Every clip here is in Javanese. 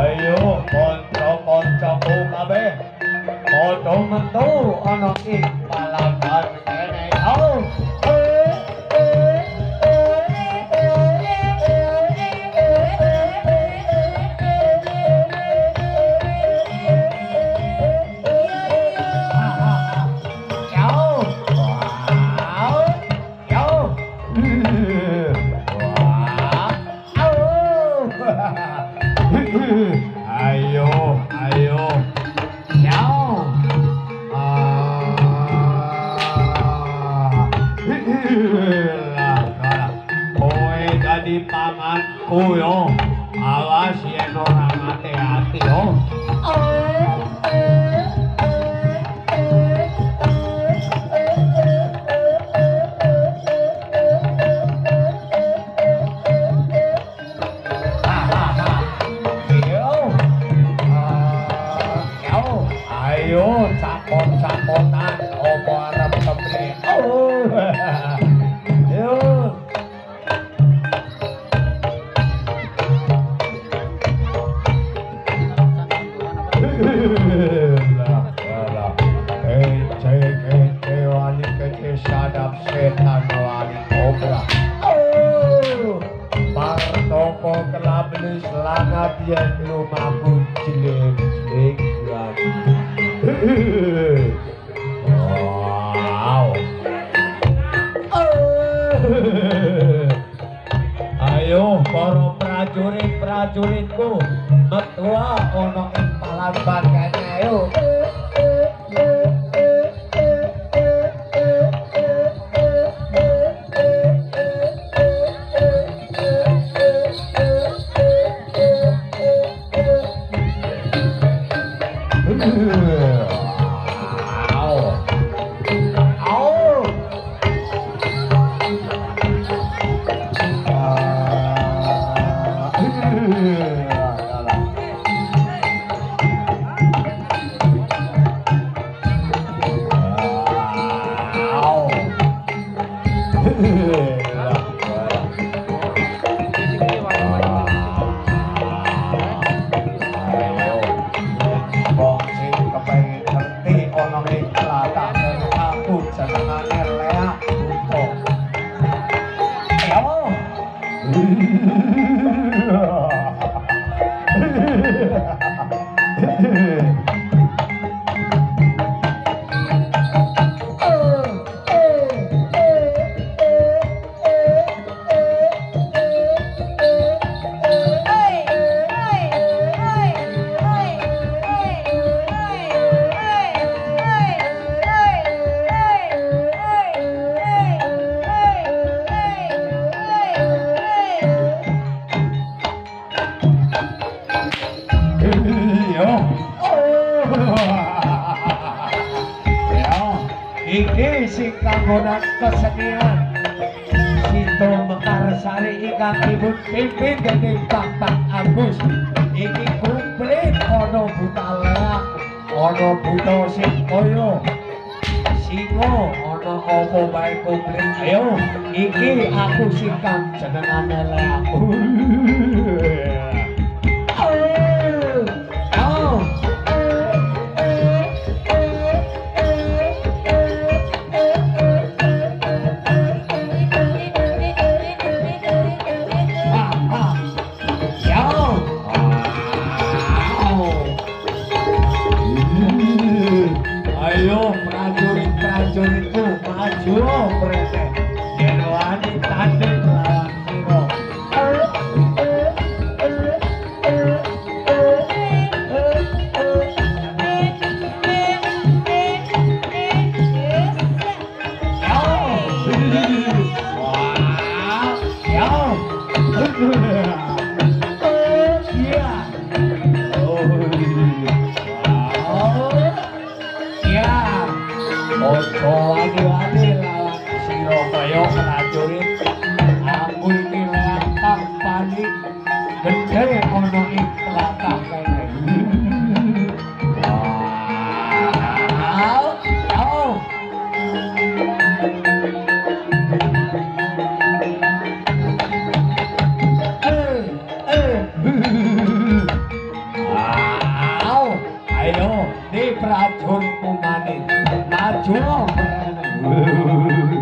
Ayo kanca-kancaku kabeh. Padha metu ana ing Ayo, yen lumaku cilik-cilik Wow. Ayo para prajurit-prajuritku metua ana ing palamban kene ayo. Iki sing kanggonan kesenian Sito Mekarsari ingkang ibu pimpin dening Bapak Agus. Iki kumplit buta leak, ana buta sing kaya singo, ana apa wae kumplit. Ayo, iki aku sing kang jenengane leak. ya ojo adu adu lalak siro kayo keracurit aku ini lantang tadi gendeng ekonomi lantang Ayo, di prajurit. そう。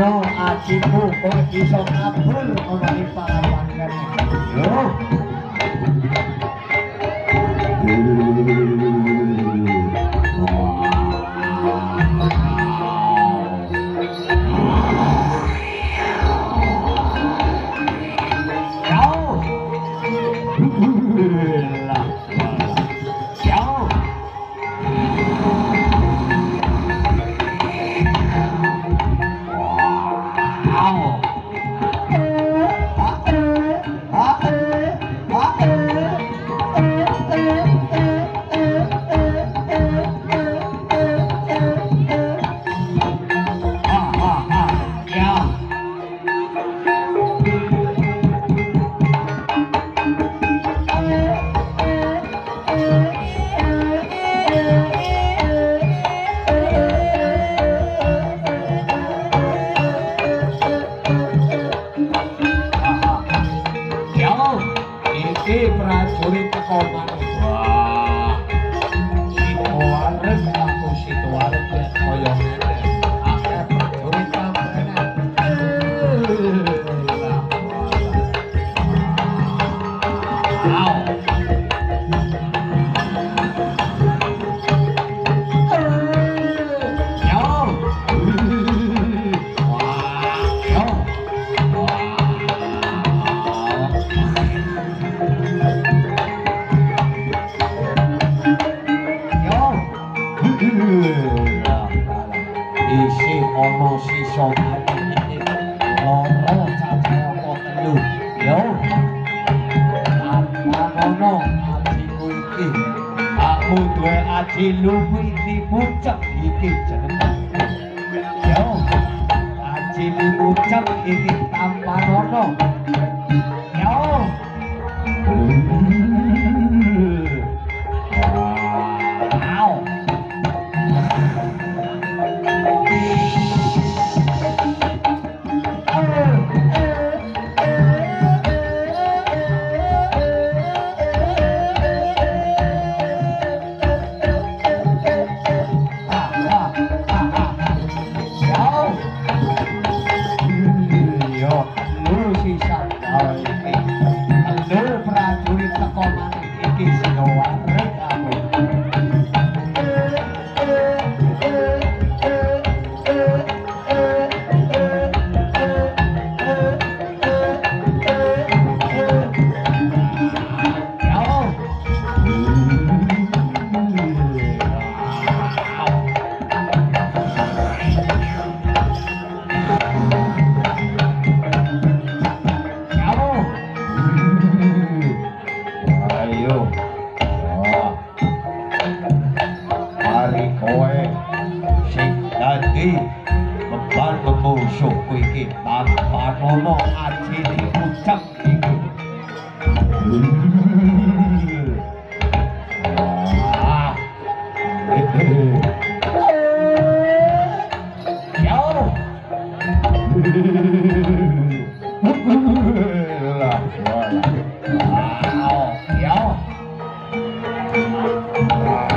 no atimu kok iso ngabur ono ing parang small iki bebal kemusuh ku iki tanpa nono aji di pucak Wow. Uh -huh.